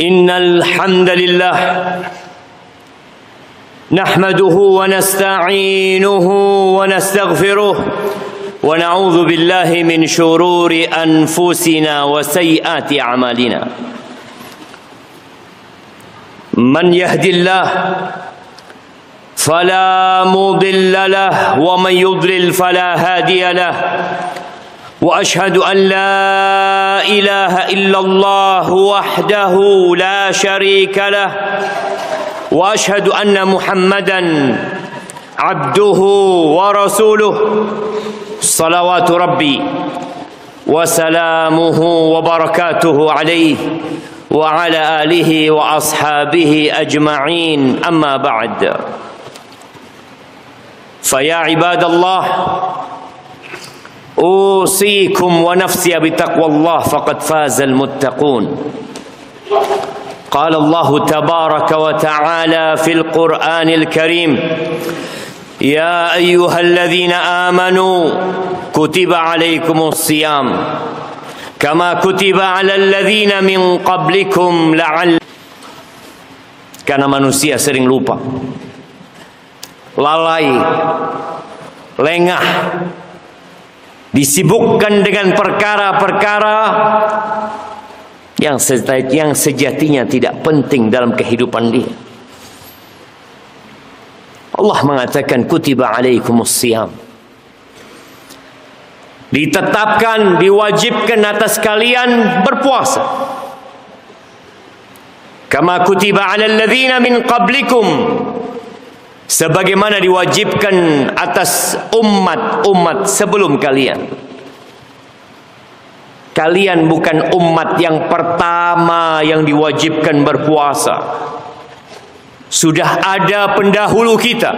إن الحمد لله نحمده ونستعينه ونستغفره ونعوذ بالله من شرور أنفسنا وسيئات أعمالنا من يهدي الله فلا مضل له ومن يضلل فلا هادي له وأشهد أن لا إله إلا الله وحده لا شريك له وأشهد أن محمدا عبده ورسوله. صلوات ربي وسلامه وبركاته عليه وعلى آله وأصحابه أجمعين. أما بعد فيا عباد الله أوصيكم ونفسي بتقوى الله فقد فاز المتقون. قال الله تبارك وتعالى في القرآن الكريم يا أيها الذين آمنوا كتب عليكم الصيام كما كتب على الذين من قبلكم لعل. Karena manusia sering lupa. Lalai lengah disibukkan dengan perkara-perkara yang yang sejatinya tidak penting dalam kehidupan dia. Allah mengatakan kutiba alaikumus siyam. Ditetapkan, diwajibkan atas kalian berpuasa. Kama kutiba alal ladzina min qablikum sebagaimana diwajibkan atas umat-umat sebelum kalian. Kalian bukan umat yang pertama yang diwajibkan berpuasa. Sudah ada pendahulu kita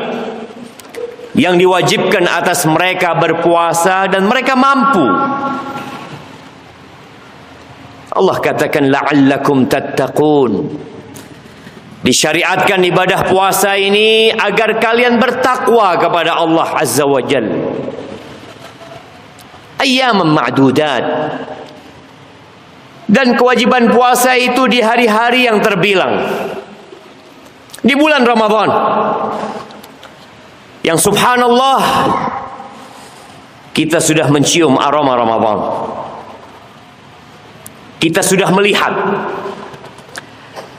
yang diwajibkan atas mereka berpuasa dan mereka mampu. Allah katakan la'allakum tattaqun. Disyariatkan ibadah puasa ini agar kalian bertakwa kepada Allah Azza wa Jal. Ayyam ma'dudat. Dan kewajiban puasa itu di hari-hari yang terbilang. Di bulan Ramadan. Yang subhanallah kita sudah mencium aroma Ramadan. Kita sudah melihat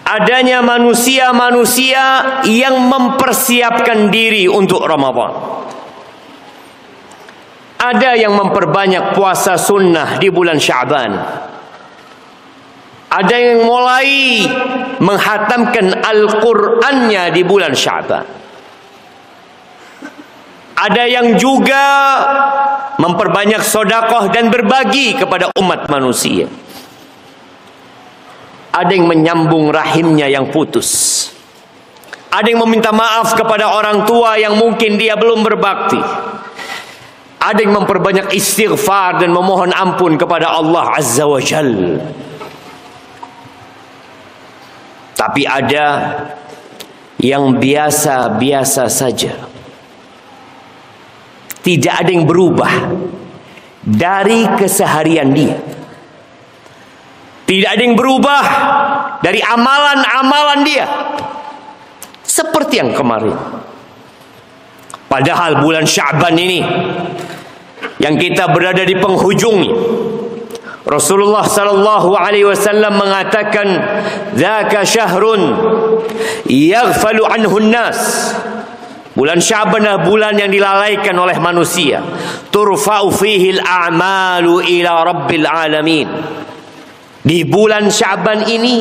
adanya manusia-manusia yang mempersiapkan diri untuk Ramadan. Ada yang memperbanyak puasa sunnah di bulan Syaban. Ada yang mulai menghatamkan Al-Qur'annya di bulan Syaban. Ada yang juga memperbanyak sodakoh dan berbagi kepada umat manusia. Ada yang menyambung rahimnya yang putus. Ada yang meminta maaf kepada orang tua yang mungkin dia belum berbakti. Ada yang memperbanyak istighfar dan memohon ampun kepada Allah Azza wa Jal. Tapi ada yang biasa-biasa saja. Tidak ada yang berubah dari keseharian dia. Tidak ada yang berubah dari amalan-amalan dia. Seperti yang kemarin. Padahal bulan Syaban ini yang kita berada di penghujungnya. Rasulullah sallallahu alaihi wasallam mengatakan, "Dzaka syahrun yaghfalu anhu nas." Bulan Syaban adalah bulan yang dilalaikan oleh manusia. Turfa'u fihi al-a'malu ila rabbil alamin. Di bulan Syaban ini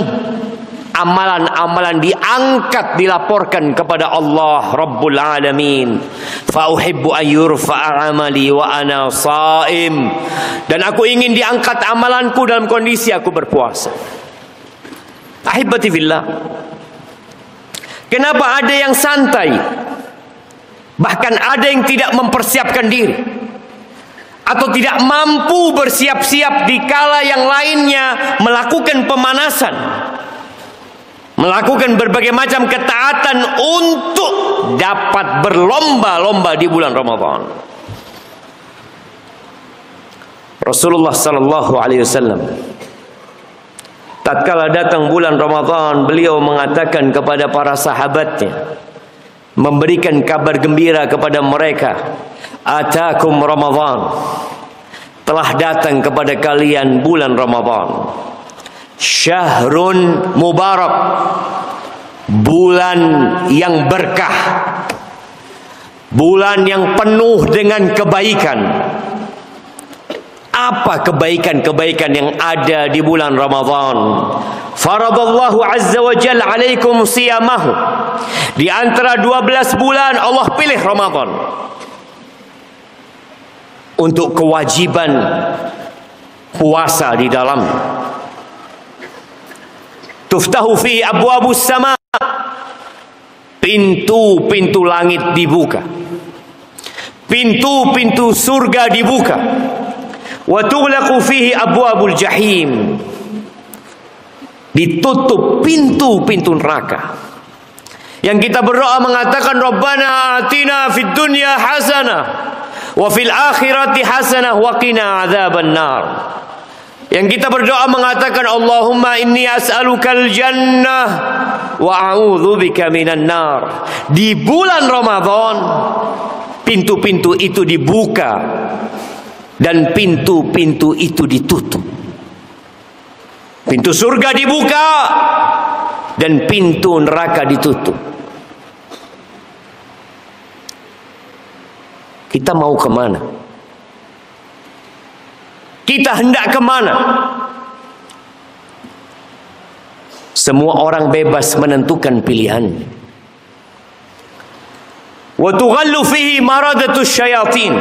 amalan-amalan diangkat dilaporkan kepada Allah Rabbul Alamin. Fa uhibbu an yurfa'a amali wa ana shaim. Dan aku ingin diangkat amalanku dalam kondisi aku berpuasa. Ahibati fillah. Kenapa ada yang santai? Bahkan ada yang tidak mempersiapkan diri atau tidak mampu bersiap-siap di kala yang lainnya melakukan pemanasan melakukan berbagai macam ketaatan untuk dapat berlomba-lomba di bulan Ramadan. Rasulullah sallallahu alaihi wasallam tatkala datang bulan Ramadan beliau mengatakan kepada para sahabatnya memberikan kabar gembira kepada mereka atakum Ramadan. Telah datang kepada kalian bulan Ramadan. Syahrun mubarak. Bulan yang berkah. Bulan yang penuh dengan kebaikan. Apa kebaikan-kebaikan yang ada di bulan Ramadhan faradallahu azza wa jalla alaikum siyamahu. Di antara 12 bulan Allah pilih Ramadhan untuk kewajiban puasa di dalam. Tuftahu fi abwabus sama. Pintu-pintu langit dibuka. Pintu-pintu surga dibuka. Wa tughlaqu fihi abwabul jahim. Ditutup pintu-pintu neraka. Yang kita berdoa mengatakan Rabbana atina fid dunya hasanah wa fil akhirati hasanah wa qina adzaban nar yang kita berdoa mengatakan Allahumma inni as'alukal jannah wa a'udzubika minan nar di bulan Ramadan pintu-pintu itu dibuka dan pintu-pintu itu ditutup. Pintu surga dibuka dan pintu neraka ditutup. Kita mau ke mana? Kita hendak ke mana? Semua orang bebas menentukan pilihan. Wa tughallu fihi syayatin.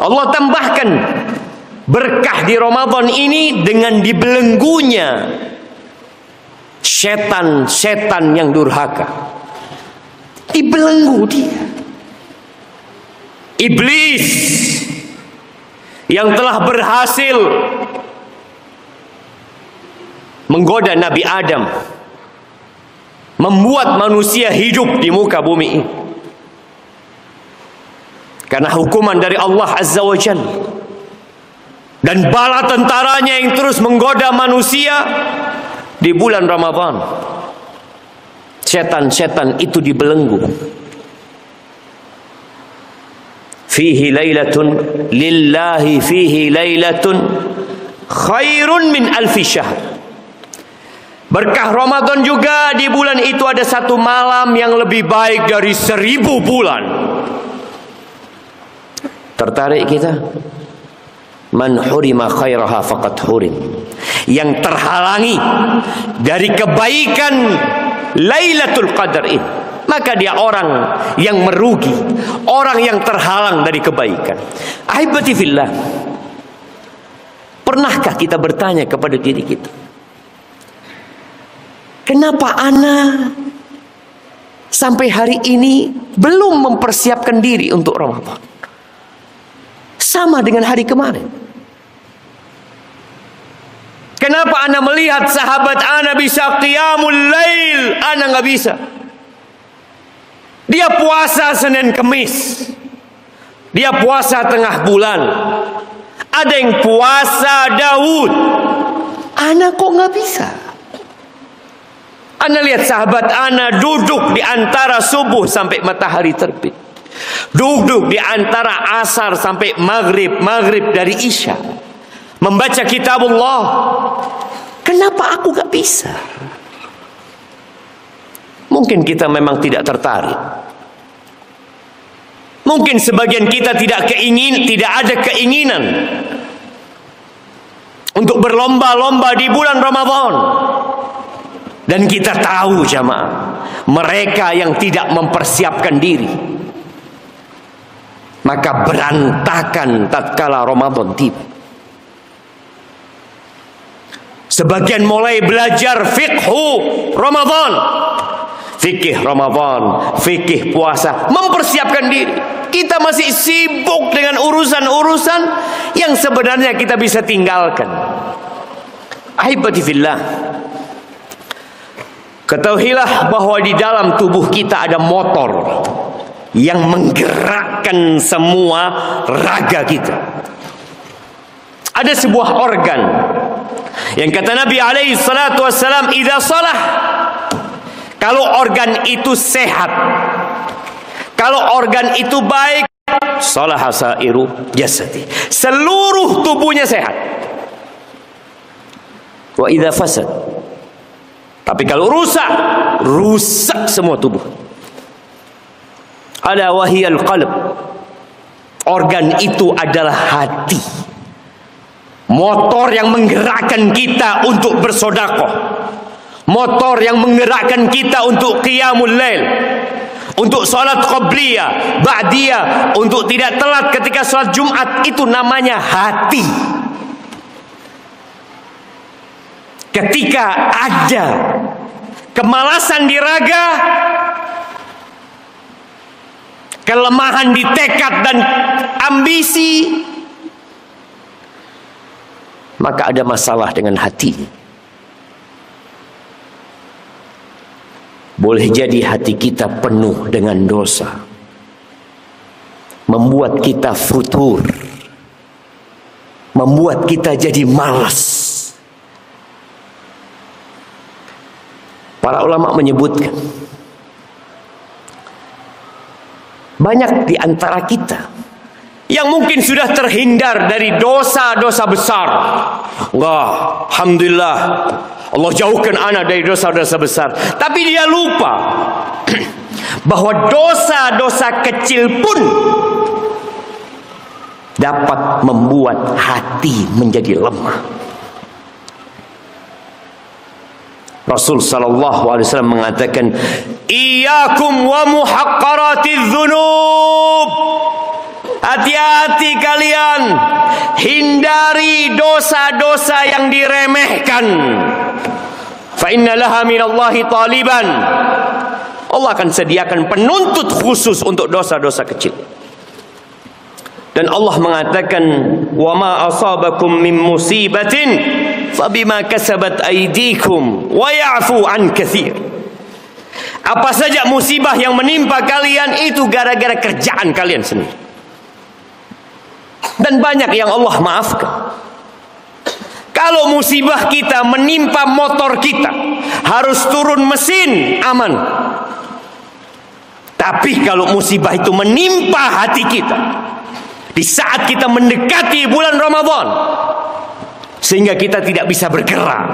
Allah tambahkan berkah di Ramadan ini dengan dibelenggunya setan-setan yang durhaka. Dibelenggu dia. Iblis yang telah berhasil menggoda Nabi Adam membuat manusia hidup di muka bumi ini. Karena hukuman dari Allah Azza wa Jal dan bala tentaranya yang terus menggoda manusia di bulan Ramadhan setan-setan itu dibelenggu fihi lailatun lillahi fihi lailatun khairun min alfi syahr Berkah Ramadan juga di bulan itu ada satu malam yang lebih baik dari seribu bulan. Tertarik kita? Man hurima khairaha faqad hurim. Yang terhalangi dari kebaikan Lailatul Qadar ini. Maka dia orang yang merugi, orang yang terhalang dari kebaikan. Ahibati fillah. Pernahkah kita bertanya kepada diri kita? Kenapa Ana sampai hari ini belum mempersiapkan diri untuk Ramadan? Sama dengan hari kemarin. Kenapa Anda melihat sahabat Anda bisa qiyamul lail, Anda nggak bisa? Dia puasa Senin Kemis. Dia puasa tengah bulan. Ada yang puasa Daud. Anda kok nggak bisa? Anda lihat sahabat Anda duduk di antara subuh sampai matahari terbit. Duduk di antara asar sampai maghrib, maghrib dari isya. Membaca kitab Allah. Kenapa aku gak bisa? Mungkin kita memang tidak tertarik. Mungkin sebagian kita tidak keingin, tidak ada keinginan untuk berlomba-lomba di bulan Ramadan. Dan kita tahu jamaah, mereka yang tidak mempersiapkan diri maka berantakan tatkala Ramadan tiba. Sebagian mulai belajar fikhu Ramadan. Fikih Ramadan, fikih puasa, mempersiapkan diri. Kita masih sibuk dengan urusan-urusan yang sebenarnya kita bisa tinggalkan. Ahibati fillah. Ketahuilah bahwa di dalam tubuh kita ada motor yang menggerakkan semua raga kita. Ada sebuah organ Yang kata Nabi alaihi salatu wassalam, "Idza salah" Kalau organ itu sehat, kalau organ itu baik, salah hasairu jasadi. Seluruh tubuhnya sehat. Wa idza fasad. Tapi kalau rusak, rusak semua tubuh. Ala wahiyal qalb. Organ itu adalah hati. Motor yang menggerakkan kita untuk bersodakoh. Motor yang menggerakkan kita untuk qiyamul lail. Untuk salat qabliyah, ba'diyah, untuk tidak telat ketika salat Jumat itu namanya hati. Ketika ada kemalasan di raga, kelemahan di tekad dan ambisi, maka ada masalah dengan hati. Boleh jadi hati kita penuh dengan dosa. Membuat kita futur. Membuat kita jadi malas. Para ulama menyebutkan banyak di antara kita yang mungkin sudah terhindar dari dosa-dosa besar. Enggak, alhamdulillah Allah jauhkan anak dari dosa-dosa besar. Tapi dia lupa bahwa dosa-dosa kecil pun dapat membuat hati menjadi lemah. Rasul sallallahu alaihi wasallam mengatakan, "Iyyakum wa muhaqqaratiz dzunub." Hati-hati kalian hindari dosa-dosa yang diremehkan. Fa inna laha minallahi taliban. Allah akan sediakan penuntut khusus untuk dosa-dosa kecil. Dan Allah mengatakan, "Wa ma asabakum min musibatin fabima kasabat aydikum wa ya'fu an katsir." Apa saja musibah yang menimpa kalian itu gara-gara kerjaan kalian sendiri. Dan banyak yang Allah maafkan. Kalau musibah kita menimpa motor kita, harus turun mesin, aman. Tapi kalau musibah itu menimpa hati kita, di saat kita mendekati bulan Ramadan sehingga kita tidak bisa bergerak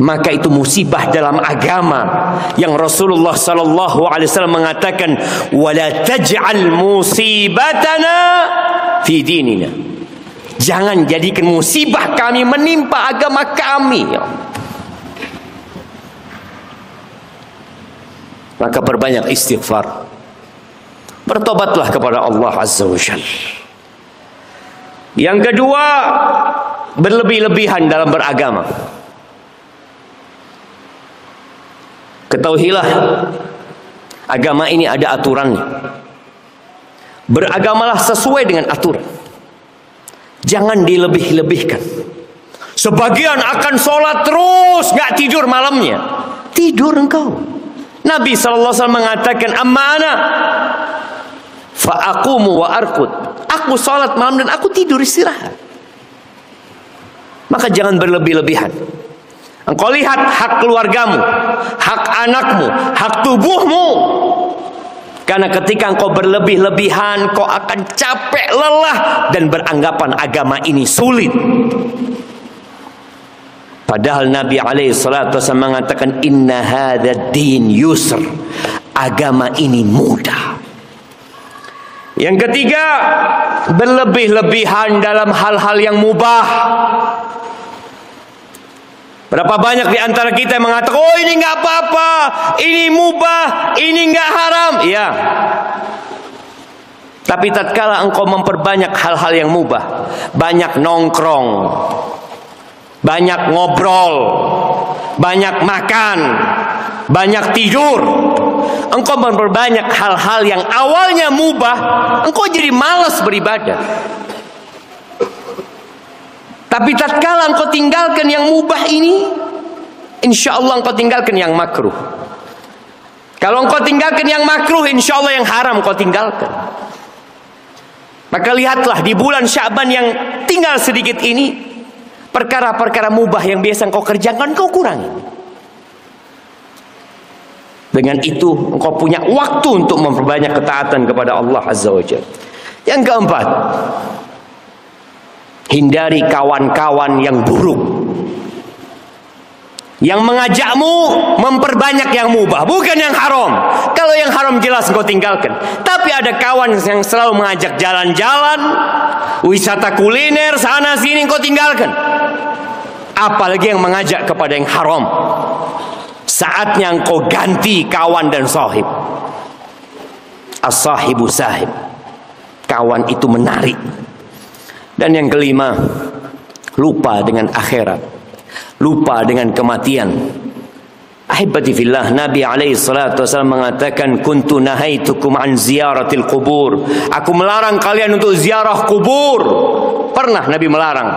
maka itu musibah dalam agama yang Rasulullah sallallahu alaihi wasallam mengatakan wala taj'al musibatana fi dinina jangan jadikan musibah kami menimpa agama kami ya maka perbanyak istighfar Bertobatlah kepada Allah Azza wa Jal. Yang kedua, berlebih-lebihan dalam beragama. Ketahuilah, agama ini ada aturannya. Beragamalah sesuai dengan aturan. Jangan dilebih-lebihkan. Sebagian akan sholat terus, nggak tidur malamnya. Tidur engkau. Nabi SAW mengatakan, Amma anak Fa aqumu wa arkut. Aku salat malam dan aku tidur istirahat. Maka jangan berlebih-lebihan. Engkau lihat hak keluargamu, hak anakmu, hak tubuhmu. Karena ketika engkau berlebih-lebihan, kau akan capek, lelah dan beranggapan agama ini sulit. Padahal Nabi alaihi salatu mengatakan inna hadha din yusr. Agama ini mudah. Yang ketiga, berlebih-lebihan dalam hal-hal yang mubah. Berapa banyak di antara kita yang mengatakan, oh ini nggak apa-apa, ini mubah, ini nggak haram. Ya. Tapi tatkala engkau memperbanyak hal-hal yang mubah, banyak nongkrong, banyak ngobrol, banyak makan, banyak tidur, engkau memperbanyak hal-hal yang awalnya mubah, engkau jadi malas beribadah. Tapi tatkala engkau tinggalkan yang mubah ini, insya Allah engkau tinggalkan yang makruh. Kalau engkau tinggalkan yang makruh, insya Allah yang haram engkau tinggalkan. Maka lihatlah di bulan Syaban yang tinggal sedikit ini, Perkara-perkara mubah yang biasa engkau kerjakan kau kurangi. Dengan itu engkau punya waktu untuk memperbanyak ketaatan kepada Allah Azza wa Jalla. Yang keempat, hindari kawan-kawan yang buruk. Yang mengajakmu memperbanyak yang mubah, bukan yang haram. Kalau yang haram jelas engkau tinggalkan. Tapi ada kawan yang selalu mengajak jalan-jalan, wisata kuliner sana sini engkau tinggalkan. Apalagi yang mengajak kepada yang haram. Saatnya engkau ganti kawan dan sahib. As-sahibu sahib. Kawan itu menarik. Dan yang kelima, lupa dengan akhirat lupa dengan kematian. Ahibati fillah, Nabi alaihi salatu wasallam mengatakan kuntu nahaitukum an ziyaratil kubur. Aku melarang kalian untuk ziarah kubur. Pernah Nabi melarang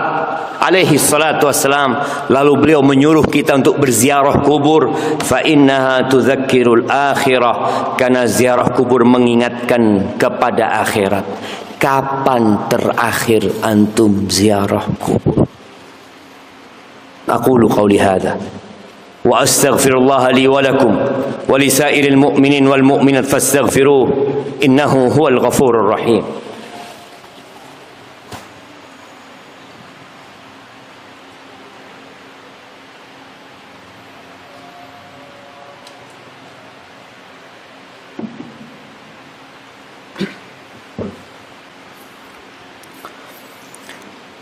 alaihi salatu wassalam lalu beliau menyuruh kita untuk berziarah kubur fa innaha tudzakkirul akhirah karena ziarah kubur mengingatkan kepada akhirat kapan terakhir antum ziarah kubur أقول قولي هذا. وأستغفر الله لي ولكم ولسائر المؤمنين والمؤمنات فاستغفروه إنه هو الغفور الرحيم.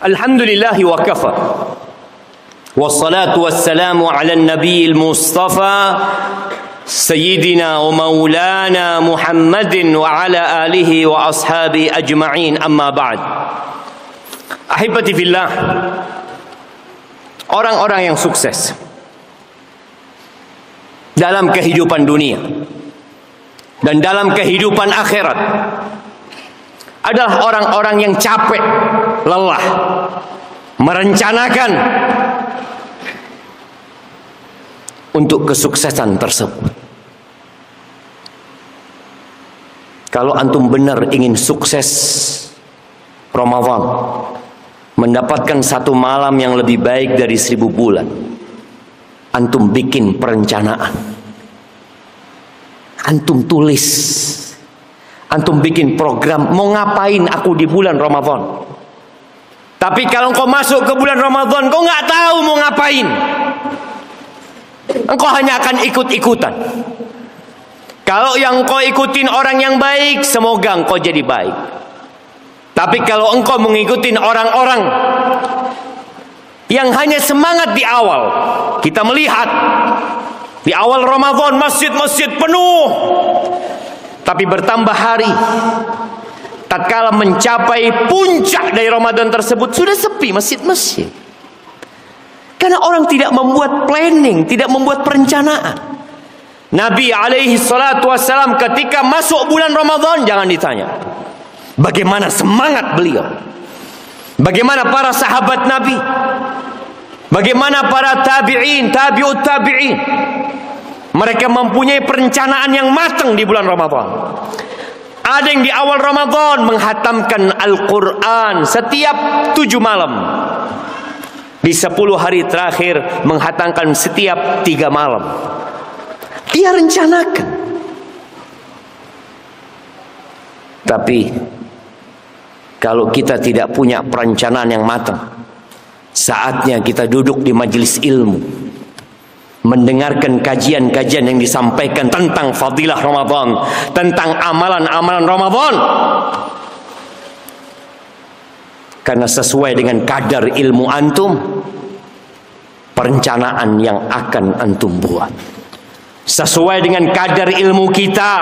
الحمد لله وكفى. والصلاة والسلام على النبي المصطفى سيدنا ومولانا محمد وعلى آله وأصحابه أجمعين أما بعد أحبتي في الله orang-orang yang sukses dalam kehidupan dunia dan dalam kehidupan akhirat adalah orang-orang yang capek, lelah, merencanakan untuk kesuksesan tersebut. Kalau antum benar ingin sukses Ramadan, mendapatkan satu malam yang lebih baik dari seribu bulan, antum bikin perencanaan. Antum tulis, antum bikin program mau ngapain aku di bulan Ramadan. Tapi kalau kau masuk ke bulan Ramadan, kau nggak tahu mau ngapain. Engkau hanya akan ikut-ikutan. Kalau yang engkau ikutin orang yang baik, semoga engkau jadi baik. Tapi kalau engkau mengikuti orang-orang yang hanya semangat di awal, kita melihat di awal Ramadan masjid-masjid penuh. Tapi bertambah hari, tatkala mencapai puncak dari Ramadan tersebut sudah sepi masjid-masjid. Karena orang tidak membuat planning, tidak membuat perencanaan. Nabi alaihi salatu wassalam ketika masuk bulan Ramadan jangan ditanya. Bagaimana semangat beliau? Bagaimana para sahabat Nabi? Bagaimana para tabi'in, tabi'ut tabi'in? Mereka mempunyai perencanaan yang matang di bulan Ramadan. Ada yang di awal Ramadan menghatamkan Al-Quran setiap tujuh malam. Di sepuluh hari terakhir menghatangkan setiap tiga malam. Dia rencanakan. Tapi kalau kita tidak punya perencanaan yang matang, saatnya kita duduk di majelis ilmu, mendengarkan kajian-kajian yang disampaikan tentang fadilah Ramadan, tentang amalan-amalan Ramadan, karena sesuai dengan kadar ilmu antum perencanaan yang akan antum buat. Sesuai dengan kadar ilmu kita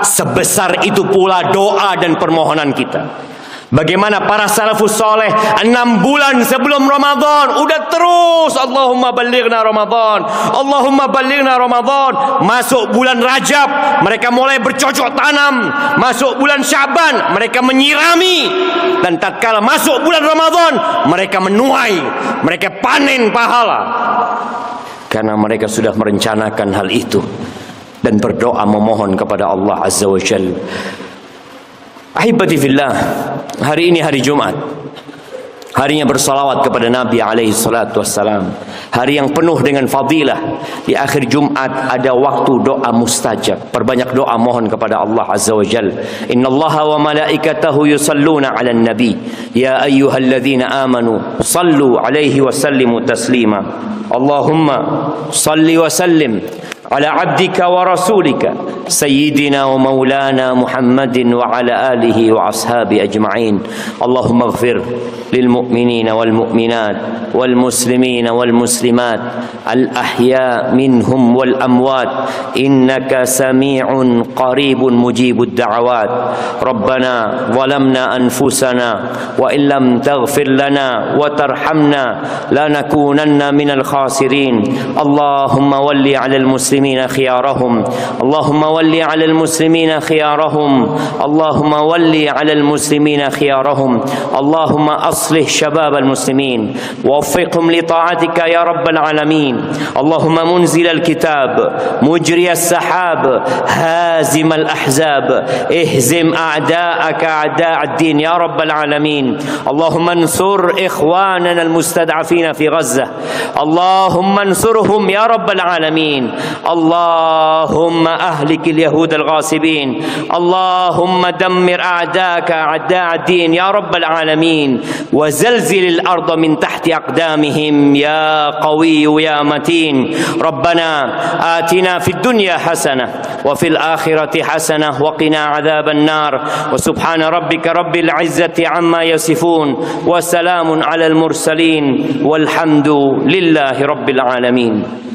sebesar itu pula doa dan permohonan kita Bagaimana para salafus soleh enam bulan sebelum Ramadan? Udah terus Allahumma balighna Ramadan. Allahumma balighna Ramadan. Masuk bulan Rajab mereka mulai bercocok tanam. Masuk bulan Syaban mereka menyirami. Dan tatkala masuk bulan Ramadan mereka menuai. Mereka panen pahala. Karena mereka sudah merencanakan hal itu. Dan berdoa memohon kepada Allah Azza wa Jalla Ahibati fillah, hari ini hari Jumat. harinya bersalawat kepada Nabi alaihi salatu wassalam. Hari yang penuh dengan fadilah. Di akhir Jumat ada waktu doa mustajab. Perbanyak doa mohon kepada Allah azza wa jal. Innallaha wa malaikatahu yusalluna ala nabi. Ya ayyuhalladzina amanu sallu alaihi wa sallimu taslima. Allahumma salli wa sallim على عبدك ورسولك سيدنا ومولانا محمد وعلى آله وأصحابه أجمعين. اللهم اغفر للمؤمنين والمؤمنات والمسلمين والمسلمات الأحياء منهم والأموات. إنك سميع قريب مجيب الدعوات. ربنا ظلمنا أنفسنا وإن لم تغفر لنا وترحمنا لنكونن من الخاسرين. اللهم ول على المسلمين المسلمين خيارهم. اللهم ول على المسلمين خيارهم. اللهم ول على المسلمين خيارهم. اللهم أصلح شباب المسلمين. ووفقهم لطاعتك يا رب العالمين. اللهم منزل الكتاب. مجري السحاب. هازم الأحزاب. اهزم أعداءك أعداء الدين يا رب العالمين. اللهم انصر إخواننا المستضعفين في غزة. اللهم انصرهم يا رب العالمين. اللهم أهلك اليهود الغاصبين. اللهم دمر أعداءك أعداء الدين يا رب العالمين. وزلزل الأرض من تحت أقدامهم يا قوي يا متين. ربنا آتنا في الدنيا حسنة وفي الآخرة حسنة وقنا عذاب النار. وسبحان ربك رب العزة عما يصفون. وسلام على المرسلين. والحمد لله رب العالمين.